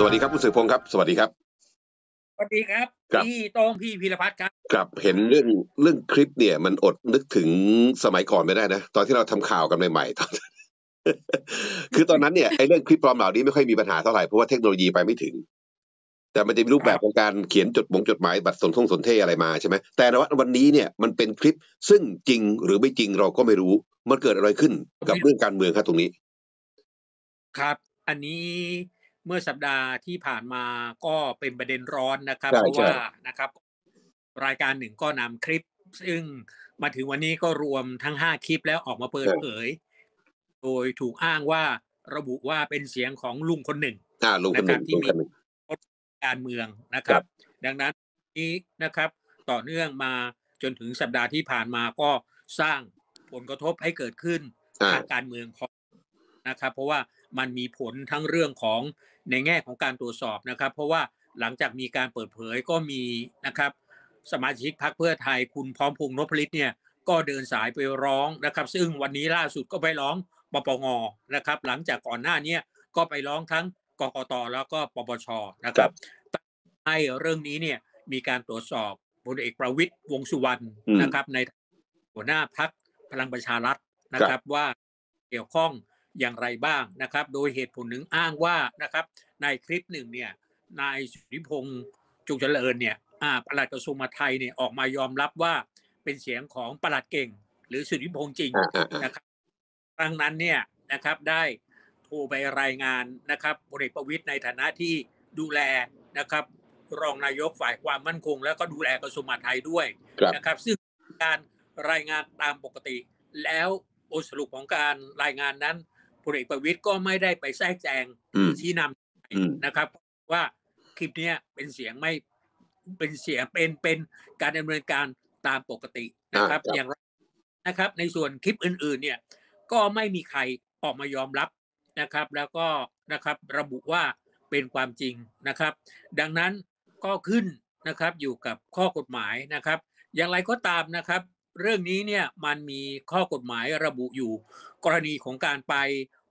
สวัสดีครับคุณสือพงศ์ครับ สวัสดีครับสวัสดีครับครับพี่โต้งพี่พีรพัฒน์ครับครับเห็นเรื่องเรื่องคลิปเนี่ย มันอดนึกถึงสมัยก่อนไม่ได้นะ ตอนที่เราทำข่าวกันใหม่ๆตอนคือตอนนั้นเนี่ยไอ้เรื่องคลิปปลอมเหล่านี้ไม่ค่อยมีปัญหาเท่าไหร่เพราะว่าเทคโนโลยีไปไม่ถึง แต่มันจะมีรูปแบบของการเขียนจดหมงจดหมายบัตรสนทงสนเทอะไรมาใช่ไหมแต่ในวันนี้เนี่ยมันเป็นคลิปซึ่งจริงหรือไม่จริงเราก็ไม่รู้ มันเกิดอะไรขึ้นกับเรื่องการเมืองครับตรงนี้ ครับ อันนี้ เมื่อสัปดาห์ที่ผ่านมาก็เป็นประเด็นร้อนนะครับใช่เพราะว่าใช่นะครับ รายการหนึ่งก็นำคลิป ซึ่งมาถึงวันนี้ก็รวมทั้งห้าคลิปแล้วออกมาเปิดเผย โดยถูกอ้างว่าระบุว่าเป็นเสียงของลุงคนหนึ่งอ่าลุงคนหนึ่งนะครับที่ลุงมีคนหนึ่งการเมืองนะคครัรับบดังนั้นนี้นะครับ ต่อเนื่องมาจนถึงสัปดาห์ที่ผ่านมาก็สร้างผลกระทบให้เกิดขึ้นอ่าทางการเมืองพอนะครับ เพราะว่า มันมีผลทั้งเรื่องของในแง่ของการตรวจสอบนะครับ เพราะว่าหลังจากมีการเปิดเผยก็มีนะครับ สมาชิกพรรคเพื่อไทยคุณพร้อมพงษ์นพลิตเนี่ยก็เดินสายไปร้องนะครับ ซึ่งวันนี้ล่าสุดก็ไปร้องปปงนะครับ หลังจากก่อนหน้าเนี้ยก็ไปร้องทั้งกกตแล้วก็ปปชนะครับให้เรื่องนี้เนี่ยมีการตรวจสอบพลเอกประวิตยวงษ์สุวรรณอืมนะครับ ในหัวหน้าพักพลังประชารัฐนะครับว่าเกี่ยวข้อง อย่างไรบ้างนะครับ โดยเหตุผลหนึ่งอ้างว่านะครับ ในคลิปหนึ่งเนี่ยนายสุริพงษ์จุกเจริญเนี่ยอ่าปลัดกระทรวงมหาดไทยเนี่ยออกมายอมรับว่าเป็นเสียงของปลัดเก่ง หรือสุริพงษ์จริงอ่าอ่าอ่านะครับครั้งนั้นเนี่ยนะครับได้โทรไปรายงานนะครับพลเอกประวิตยในฐานะที่ดูแลนะครับ รองนายกฝ่ายความมั่นคง แล้วก็ดูแลกระทรวงมหาดไทยด้วยครับนะครับ ซึ่งการรายงานตามปกติ แล้วบทสรุปของการรายงานนั้น พลเอกประวิตยก็ไม่ได้ไปแทรกแซงอืมชี้นอืมำนะครับ ว่าคลิปเนี้ยเป็นเสียงไม่เป็นเสียงเป็นเป็นการดำเนินการตามปกตินะครับอ่าครับอย่างไรนะครับ ในส่วนคลิปอื่น ๆ เนี่ย ก็ไม่มีใครออกมายอมรับนะครับ แล้วก็นะครับระบุว่าเป็นความจริงนะครับ ดังนั้นก็ขึ้นนะครับอยู่กับข้อกฎหมายนะครับ อย่างไรก็ตามนะครับ เรื่องนี้เนี่ยมันมีข้อกฎหมายระบุอยู่ กรณีของการไป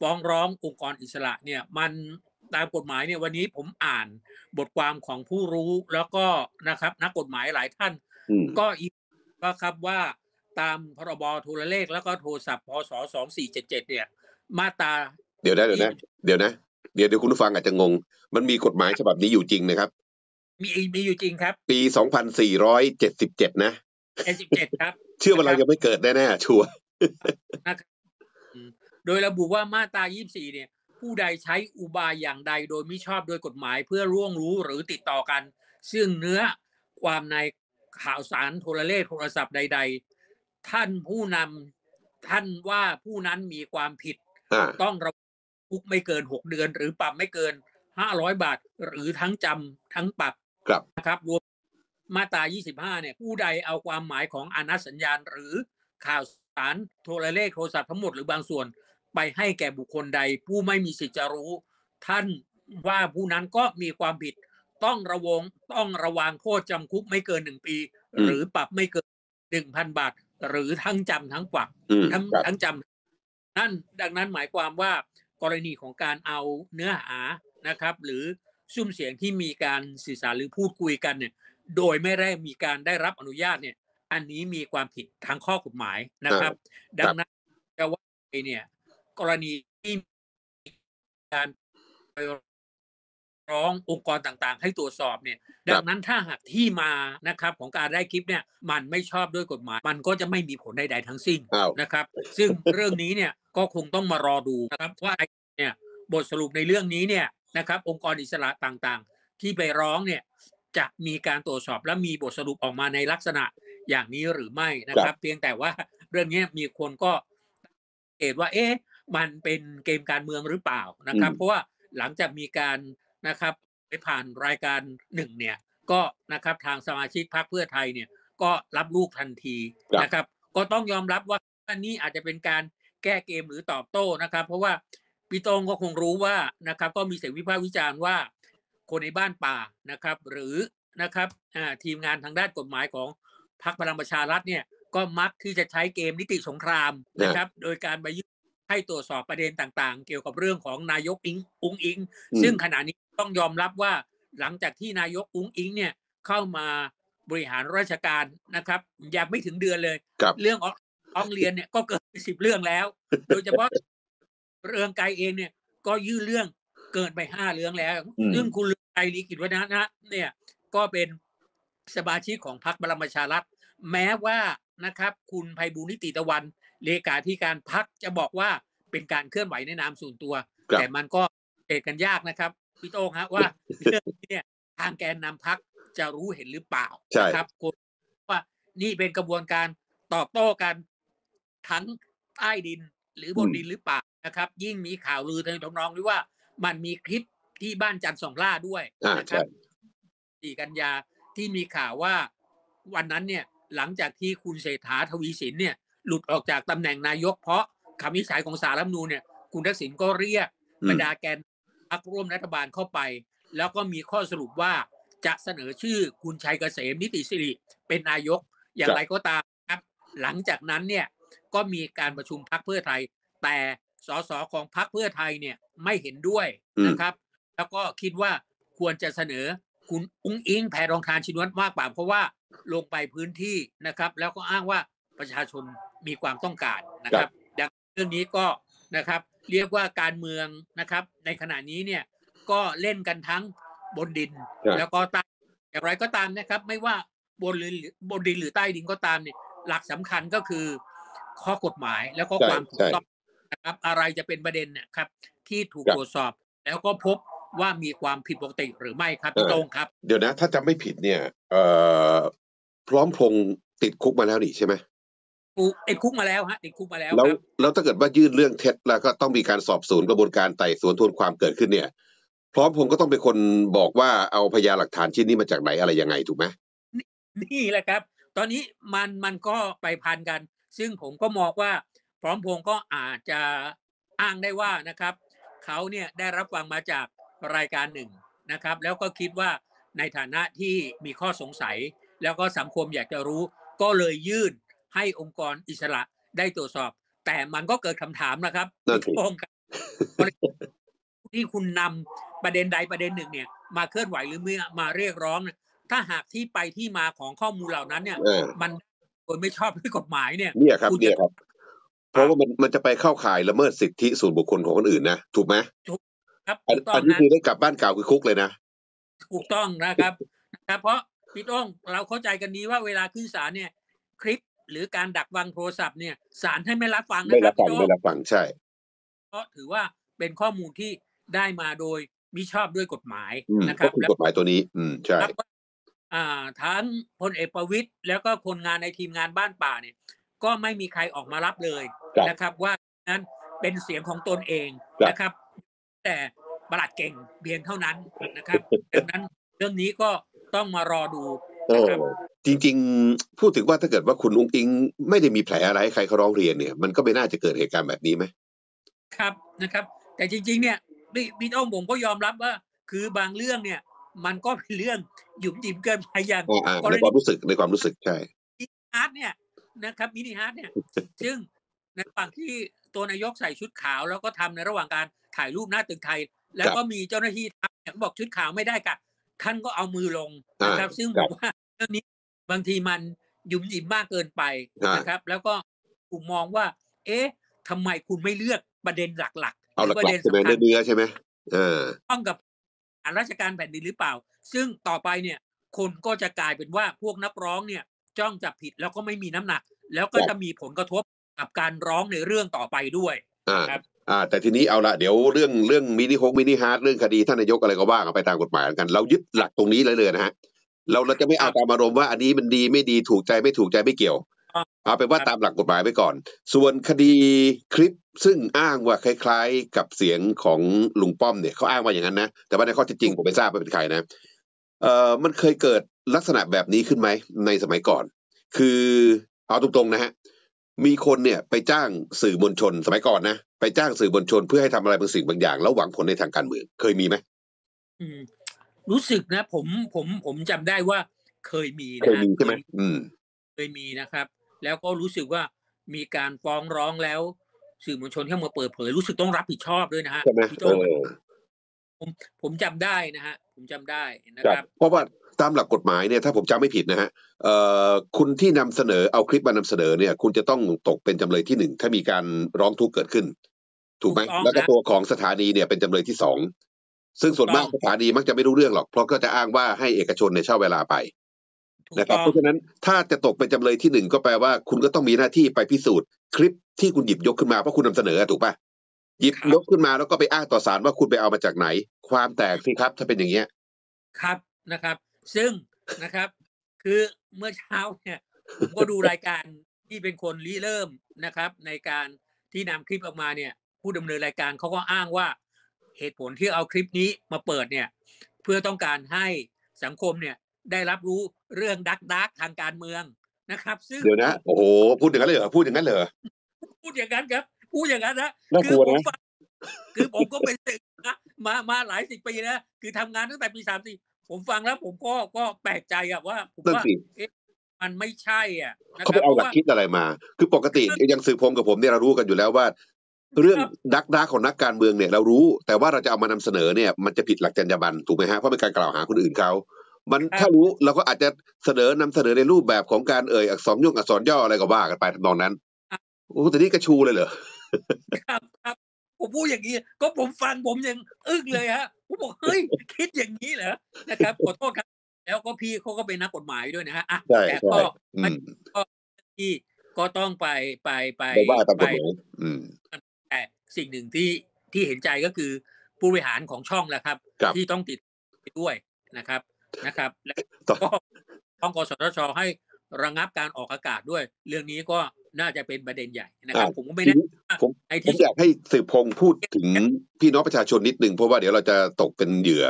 ฟ้องร้ององค์กรอิสระเนี่ยมันตามกฎหมายเนี่ยวันนี้ผมอ่านบทความของผู้รู้แล้วก็นะครับนักกฎหมายหลายท่านอืมก็อีกก็ครับว่าตามพรบโทรเลขแล้วก็โทรศัพท์พศสองสี่เจ็ดเจ็ดเนี่ย มาตราเดี๋ยวนะเดี๋ยวนะเดี๋ยวนะเดี๋ยวเดี๋ยวคุณผู้ฟังอาจจะงง มันมีกฎหมายฉบับนี้อยู่จริงนะครับ มีมีอยู่จริงครับ ปี2477นะ เอสิบเจ็ดครับ เชื่อว่าเรายังไม่เกิดแน่ๆชัวร์นะครับอืมโดยระบุว่ามาตรา24เนี่ย ผู้ใดใช้อุบายอย่างใดโดยมิชอบโดยกฎหมายเพื่อร่วงรู้หรือติดต่อกัน ซึ่งเนื้อความในข่าวสารโทรเลขโทรศัพท์ใด ๆ ท่านผู้นำท่านว่าผู้นั้นมีความผิดอ่าต้องระคุกไม่เกิน6เดือน หรือปรับไม่เกิน500บาท หรือทั้งจำทั้งปรับครับนะครับรวม มาตรา 25 เนี่ย ผู้ใดเอาความหมายของอนัตสัญญาณ หรือข่าวสารโทรเลขโทรศัพท์ทั้งหมดหรือบางส่วนไปให้แก่บุคคลใด ผู้ไม่มีสิทธิ์จะรู้ ท่านว่าผู้นั้นก็มีความผิด ต้องระวงต้องระวังโทษจำคุกไม่เกินหนึ่งปีอืมหรือปรับไม่เกินหนึ่งพันบาท หรือทั้งจำทั้งปรับอืมทั้งครับทั้งจำนั่นดังนั้นหมายความว่ากรณีของการเอาเนื้อหานะครับ หรือซุ้มเสียงที่มีการสื่อสารหรือพูดคุยกันเนี่ย โดยไม่ได้มีการได้รับอนุญาตเนี่ย อันนี้มีความผิดทางข้อกฎหมายนะครับ ดังนั้นจะว่าไปเนี่ยกรณีที่มีการไปร้ององค์กรต่างๆ ให้ตรวจสอบเนี่ย ดังนั้นถ้าหากที่มานะครับของการได้คลิปเนี่ยมันไม่ชอบด้วยกฎหมาย มันก็จะไม่มีผลใดๆทั้งสิ้นอ้าวนะครับ ซึ่งเรื่องนี้เนี่ยก็คงต้องมารอดูนะครับว่าเนี่ยบทสรุปในเรื่องนี้เนี่ยนะครับ องค์กรอิสระต่างๆ ที่ไปร้องเนี่ย จะมีการตรวจสอบและมีบทสรุปออกมาในลักษณะอย่างนี้หรือไม่นะครับ เพียงแต่ว่าเรื่องนี้มีคนก็สังเกตว่า เอ๊ะมันเป็นเกมการเมืองหรือเปล่านะครับอืมเพราะว่าหลังจากมีการนะครับไปผ่านรายการหนึ่งเนี่ย ก็นะครับทางสมาชิกพรรคเพื่อไทยเนี่ย ก็รับลูกทันทีครับนะครับ ก็ต้องยอมรับว่าอันนี้อาจจะเป็นการแก้เกมหรือตอบโต้นะครับ เพราะว่าพี่โตงก็คงรู้ว่านะครับ ก็มีเสียงวิพากษ์วิจารณ์ว่า คนในบ้านป่านะครับ หรือนะครับอ่าทีมงานทางด้านกฎหมายของพรรคพลังประชารัฐเนี่ยก็มักที่จะใช้เกมนิติสงครามนะครับ โดยการไปยื่นให้ตรวจสอบประเด็นต่างๆ เกี่ยวกับเรื่องของนายกอิงอุงอิงอืมซึ่งขณะนี้ต้องยอมรับว่าหลังจากที่นายกอุ้งอิงเนี่ยเข้ามาบริหารราชการนะครับยังไม่ถึงเดือนเลยครับเรื่องอร้องเรียนเนี่ยก็เกินสิบเรื่องแล้ว โดยเฉพาะเรืองไกรเองเนี่ยก็ยื่นเรื่อง เกินไปห้าเรื่องแล้วอืมซึ่งคุณเรืองไกรลีกิจวัฒนะเนี่ย ก็เป็นสมาชิกของพรรคพลังประชารัฐ แม้ว่านะครับ คุณไพบูลย์นิติตะวันเลขาธิการพักจะบอกว่าเป็นการเคลื่อนไหวในนามส่วนตัวครับแต่มันก็เตกันยากนะครับพี่โต้งฮะว่าเรื่องนี้เนี่ยทางแกนนำพักจะรู้เห็นหรือเปล่าใช่นะครับคนว่านี่เป็นกระบวนการตอบโต้กันทั้งใต้ดินหรือบนดินหรือเปล่านะครับ ยิ่งมีข่าวลือทางน้องๆด้วยว่า มันมีคลิปที่บ้านจันทร์สองล่าด้วยอ่านะคใช่รับสี่กันยาที่มีข่าวว่าวันนั้นเนี่ยหลังจากที่คุณเศรษฐาทวีสินเนี่ยหลุดออกจากตำแหน่งนายก เพราะคำวินิจฉัยของสารรัฐธรรมนูญเนี่ยคุณทักษิณก็เรียกอืมบรรดาแกนพรรคร่วมรัฐบาลเข้าไป แล้วก็มีข้อสรุปว่าจะเสนอชื่อคุณชัยเกษมนิติสิริเป็นนายกอย่างไรก็ตามครับ หลังจากนั้นเนี่ยก็มีการประชุมพักเพื่อไทย แต่ สสของพักเพื่อไทยเนี่ยไม่เห็นด้วยอืมนะครับ แล้วก็คิดว่าควรจะเสนอคุณอุ้งอิงแพรองทานชินวัตรมากกว่าเพราะว่าลงไปพื้นที่นะครับ แล้วก็อ้างว่าประชาชนมีความต้องการนะครับ ดังเรื่องนี้ก็นะครับเรียกว่าการเมืองนะครับ ในขณะนี้เนี่ยก็เล่นกันทั้งบนดินใช่แล้วก็ใต้อย่างไรก็ตามนะครับ ไม่ว่าบนหรือบนดินหรือใต้ดินก็ตามเนี่ยหลักสำคัญก็คือข้อกฎหมายแล้วก็ใช่ความถูกใช่ต้อง นะครับอะไรจะเป็นประเด็นเนี่ยครับ ที่ถูกครับตรวจสอบ แล้วก็พบว่ามีความผิดปกติหรือไม่ครับพี่เออโต้งครับ เดี๋ยวนะ ถ้าจำไม่ผิดเนี่ยเอ่อพร้อมพงษ์ติดคุกมาแล้วนี่ใช่ไหมกูติดคุกมาแล้วฮะติดคุกมาแล้วแล้วครับแล้วถ้าเกิดว่ายื่นเรื่องเท็จแล้วก็ต้องมีการสอบสวนกระบวนการไต่สวนทวนความเกิดขึ้นเนี่ย พร้อมพงษ์ก็ต้องเป็นคนบอกว่าเอาพยานหลักฐานชิ้นนี้มาจากไหนอะไรยังไงถูกไหมนี่แหละครับ ตอนนี้มันมันก็ไปพันกัน ซึ่งผมก็มองว่า พร้อมพงษ์ก็อาจจะอ้างได้ว่านะครับเขาเนี่ยได้รับฟังมาจากรายการหนึ่งนะครับ แล้วก็คิดว่าในฐานะที่มีข้อสงสัย แล้วก็สังคมอยากจะรู้ ก็เลยยื่นให้องค์กรอิสระได้ตรวจสอบ แต่มันก็เกิดคำถามนะครับนั่นสิพี่โต้งครับที่คุณนำประเด็นใดประเด็นหนึ่งเนี่ย มาเคลื่อนไหวหรือมามาเรียกร้องเนี่ยถ้าหากที่ไปที่มาของข้อมูลเหล่านั้นเนี่ยเออมันโดยไม่ชอบด้วยกฎหมายเนี่ยเนี่ยครับคุณเนี่ยจะครับ เพราะว่ามันมันจะไปเข้าข่ายละเมิดสิทธิส่วนบุคคลของคนอื่นนะถูกไหมครับอันถูกต้ออังนนี้นะคือได้กลับบ้านเก่าคือคุกเลยนะถูกต้องนะครับนะครับ เพราะพี่ต้องเราเข้าใจกันดีว่าเวลาขึ้นศาลเนี่ย คลิปหรือการดักฟังโทรศัพท์เนี่ยศาลให้ไม่รับฟังนะไม่ครัรับบฟังพี่โต้ไม่งรับฟังใช่ เพราะถือว่าเป็นข้อมูลที่ได้มาโดยมิชอบด้วยกฎหมายอืมนะคก็รับคืแล้อวกฎหมายตัวนี้ อืมใช่ครับว่าอ่าทั้งพลเอกประวิตยแล้วก็คนงานในทีมงานบ้านป่าเนี่ย ก็ไม่มีใครออกมารับเลยครับ นะครับว่านั้นเป็นเสียงของตนเองครับนะครับ แต่ประหลัดเก่งเพียงเท่านั้นนะครับดังนั้นเรื่องนี้ก็ต้องมารอดูเอนะอครับจริง ๆ พูดถึงว่าถ้าเกิดว่าคุณอุ๊งอิ๊ง ไม่ได้มีแผลอะไรให้ใครเขาร้องเรียนเนี่ยมันก็ไม่น่าจะเกิดเหตุการณ์แบบนี้ไหมครับนะครับ แต่จริง ๆ เนี่ยพี่พี่ต้องผมก็ยอมรับว่า คือบางเรื่องเนี่ย มันก็เป็นเรื่องหยุมหยิมเกินไปอย่างอ่าอ่ากรในณีความรู้สึกในความรู้สึกใช่ heart เนี่ยนะครับ mini heart เนี่ย ซึ่ง ในระหว่างที่ตัวนายกใส่ชุดขาว แล้วก็ทำในระหว่างการถ่ายรูปหน้าตึกไทย แล้วก็มีเจ้าหน้าที่ทักเนี่ยบอกชุดขาวไม่ได้กะท่านก็เอามือลงนะครับอ่าซึ่งครับผมว่าเรื่องนี้บางทีมันหยุมหยิมมากเกินไปอ่านนะครับ แล้วก็ถูกมองว่า เอ๊ะทำไมคุณไม่เลือกประเด็นหลักๆเอาหรือประลัเด็กนๆใช่ไหมสำคัญเนื้อๆใช่ไหมเออต้องกับงานราชการแผ่นดินหรือเปล่า ซึ่งต่อไปเนี่ย คนก็จะกลายเป็นว่าพวกนักร้องเนี่ย จ้องจับผิดแล้วก็ไม่มีน้ำหนัก แล้วก็ครับจะมีผลกระทบ กับการร้องในเรื่องต่อไปด้วยอ่าครับอ่าแต่ทีนี้เอาละเดี๋ยวเรื่องเรื่อง mini hug mini heart เรื่องคดีท่านนายกอะไรก็ว่ากันไปตามกฎหมายกัน เรายึดหลักตรงนี้เลยเลยนะฮะเราเราจะไม่เอาตามอารมณ์ว่าอันนี้มันดีไม่ดีถูกใจไม่ถูกใจไม่เกี่ยวครับเอาเป็นว่าตามหลักกฎหมายไปก่อน ส่วนคดีคลิปซึ่งอ้างว่าคล้าย ๆ กับเสียงของลุงป้อมเนี่ยเขาอ้างว่าอย่างนั้นนะ แต่ว่าในข้อเท็จจริงผมไม่ทราบว่าเป็นใครนะเอ่อมันเคยเกิดลักษณะแบบนี้ขึ้นไหมในสมัยก่อน คือเอาตรงๆนะฮะ มีคนเนี่ยไปจ้างสื่อมวลชนสมัยก่อนนะไปจ้างสื่อมวลชนเพื่อให้ทำอะไรบางสิ่งบางอย่าง แล้วหวังผลในทางการเมืองเคยมีไหมอืมรู้สึกนะ ผมผมผมจำได้ว่า เคยมีเคนะยมีใช่ไหมอืม เคยมีนะครับ แล้วก็รู้สึกว่ามีการฟ้องร้องแล้ว สื่อมวลชนเข้ามาเปิดเผย รู้สึกต้องรับผิดชอบด้วยนะฮะใช่ไหมพี่เอโต้งอผมผมจำได้นะฮะผมจำได้นะคครัรับบเพราะว่า ตามหลักกฎหมายเนี่ยถ้าผมจำไม่ผิดนะฮะเอ่อคุณที่นำเสนอเอาคลิปมานำเสนอเนี่ย คุณจะต้องตกเป็นจำเลยที่หนึ่งถ้ามีการร้องทุกข์เกิดขึ้น ถูกไหมถูกต้องแล้วก็นะตัวของสถานีเนี่ยเป็นจำเลยที่สองซึ่งส่วนมากถูสกต้องถานีมักจะไม่รู้เรื่องหรอก เพราะก็จะอ้างว่าให้เอกชนเนี่ยเช่าเวลาไปถูกนะครับต้องเพราะฉะนั้นถ้าจะตกเป็นจำเลยที่หนึ่งก็แปลว่า คุณก็ต้องมีหน้าที่ไปพิสูจน์ คลิปที่คุณหยิบยกขึ้นมาเพราะคุณนำเสนอถูกปะหยิบยกขึ้นมาแล้วก็ไปอ้างต่อศาลว่าคุณไปเอามาจากไหน ความแตกสิครับ ถ้าเป็นอย่างเงี้ยครับนะครับ ซึ่งนะครับ คือเมื่อเช้าเนี่ยผมก็ดูรายการที่เป็นคนริเริ่มนะครับ ในการที่นำคลิปออกมาเนี่ย ผู้ดำเนินรายการเขาก็อ้างว่าเหตุผลที่เอาคลิปนี้มาเปิดเนี่ย เพื่อต้องการให้สังคมเนี่ยได้รับรู้เรื่องดักดักทางการเมืองนะครับ ซึ่งเดี๋ยวนะโอ้โหพูดอย่างนั้นเลยเหรอพูดอย่างนั้นเลยเหรอพูดอย่างนั้นครับ พูดอย่างนั้นนะน่ากลัวผมนะฟังคือผมก็เป็นศึกนะมามาหลายสิบปีนะคือทำงานตั้งแต่ปีสามสี่ ผมฟังแล้วผมก็ก็แปลกใจอะว่าผมนั่นว่าสิเอ๊ะมันไม่ใช่อะนะเขาคไปรับเอาเพหลัราะกว่าคิดอะไรมา คือปกติอย่างสื่อพงกับผมเนี่ยเรารู้กันอยู่แล้วว่า เรื่องครับดักดักของนักการเมืองเนี่ยเรารู้ แต่ว่าเราจะเอามานำเสนอเนี่ยมันจะผิดหลักจรรยาบรรณถูกไหมฮะเพราะเป็นการกล่าวหาคนอื่นเขามันครับถ้ารู้เราก็อาจจะเสนอนำเสนอในรูปแบบของการเอ่ยอักษรย่งอักษรย่ออะไรก็ว่ากันไปทำนองนั้นโอ้แต่นี่กระชูเลยเหรอครับครับ ผมพูดอย่างนี้ ก็ผมฟังผมยังอึ้งเลยฮะผมบอกเฮ้ยคิดอย่างนี้เหรอนะครับขอโทษครับ แล้วก็พี่เขาก็เป็นนักกฎหมายด้วยนะฮะอะใช่แต่ใช่ก็อืมที่ก็ต้องไปไปไปไปว่าตามกไปฎหมายอืมแต่สิ่งหนึ่งที่ที่เห็นใจก็คือผู้บริหารของช่องแหละครับครับที่ต้องติดไปด้วยนะครับนะครับ และต่อก็ต้องกสทชให้ระงับการออกอากาศด้วย เรื่องนี้ก็ น่าจะเป็นประเด็นใหญ่นะครับอ่าผมก็ไม่ทีแน่นี้ว่าผมในผมที่อยากให้สืบพงษ์พูดถึงพี่น้องประชาชนนิดนึงเพราะว่าเดี๋ยวเราจะตกเป็นเหยื่อ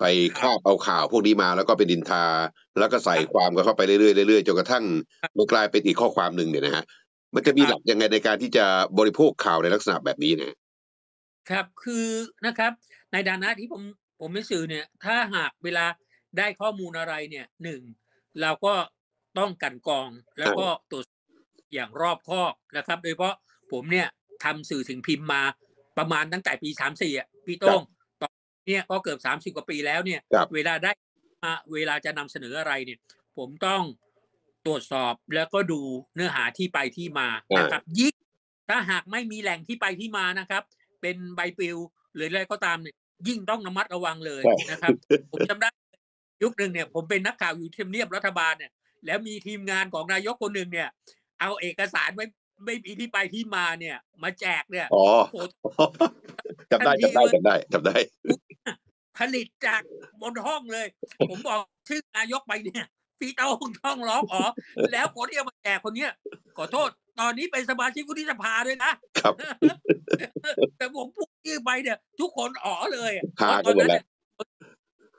ไปคาบเอาข่าวพวกนี้มาแล้วก็เป็นดินทา แล้วก็ใส่ความกันเข้าไปเรื่อยๆเรื่อยๆจนกระทั่งมันกลายเป็นอีกข้อความหนึ่งเนี่ยนะฮะมันจะมีหลักยังไงในการที่จะบริโภคข่าวในลักษณะแบบนี้เนี่ยครับคือนะครับ ในฐานะที่ผมผมเป็นสื่อเนี่ย ถ้าหากเวลาได้ข้อมูลอะไรเนี่ยหนึ่งเราก็ต้องกลันกรองแล้วก็ตรวจ อย่างรอบคอบนะครับ โดยเฉพาะผมเนี่ยทำสื่อสิ่งพิมพ์มาประมาณตั้งแต่ปีสามสี่อะพี่โต้งตอนเนี่ยก็เกือบสามสิบกว่าปีแล้วเนี่ยครับเวลาได้มาเวลาจะนำเสนออะไรเนี่ย ผมต้องตรวจสอบแล้วก็ดูเนื้อหาที่ไปที่มานะครับยิ่งถ้าหากไม่มีแหล่งที่ไปที่มานะครับ เป็นใบปลิวหรืออะไรก็ตามเนี่ยยิ่งต้องระมัดระวังเลยใช่นะครับ ผมจำได้ยุคหนึ่งเนี่ย ผมเป็นนักข่าวอยู่ที่ทำเนียบรัฐบาลเนี่ยแล้วมีทีมงานของนายกคนหนึ่งเนี่ย เอาเอกสารไม่ไม่มีที่ไปที่มาเนี่ย มาแจกเนี่ยอ๋อโอ้โหจำได้จำได้จำได้จำได้ ผลิตจากบนห้องเลย ผมบอกชื่อนายกไปเนี่ยพี่โต้งต้องร้องอ๋อแล้วคนที่เอามาแจกคนเนี้ยขอโทษ ตอนนี้เป็นสมาชิกวุฒิสภาด้วยนะครับแต่ผมพูดชื่อไปเนี่ย ทุกคนอ๋อเลยอะหาเพราะตกัอนนหมดนั้นแล้ว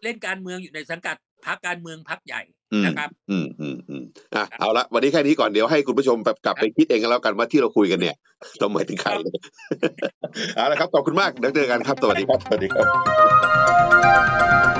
เนี่ยเล่นการเมืองอยู่ในสังกัดพรรคการเมืองพรรคใหญ่อืมนะครับ อืมอืมอืมอะเอาละวันนี้แค่นี้ก่อนเดี๋ยวให้คุณผู้ชมแบบกลับไปคิดเองกันแล้วกันว่าที่เราคุยกันเนี่ยเราหมายถึงใครเอาละครับขอบคุณมากเดี๋ยวเจอกันครับสวัสดีครับสวัสดีครับ